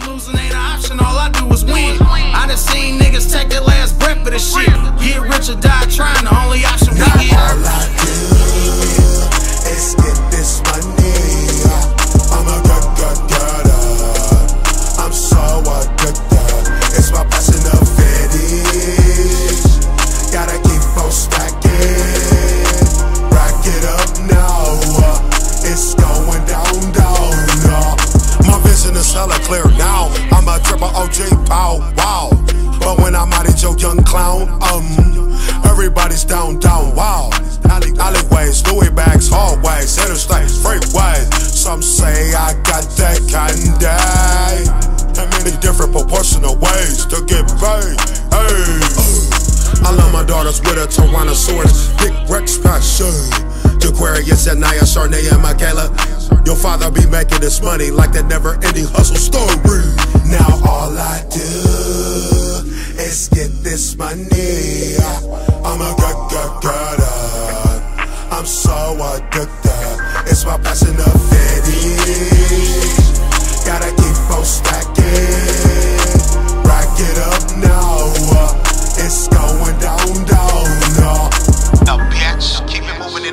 Losing ain't an option, all I do is win. Is hella clear now. I'm a triple OG pow wow. But when I'm out at your young clown, um, everybody's down, down, wow. Alley, alleyways, Louis bags, hallways, interstate, freeways. Some say I got that candy. And many different proportional ways to get paid. Hey. I love my daughters with a Tyrannosaurus, Big Rex passion. Aquarius and Naya, Charnay and Michaela. Father be making this money like that never ending hustle story. Now all I do is get this money. I'm a getter. I'm so addicted. It's my passion of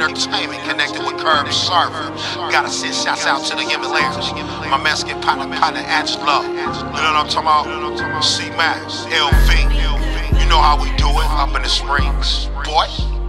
entertainment connected with Curb Server. Gotta send shouts out to the Himalayas. My Mexican partner, partner Angelo. You know what I'm talking about? C Max, LV. You know how we do it up in the springs. Boy.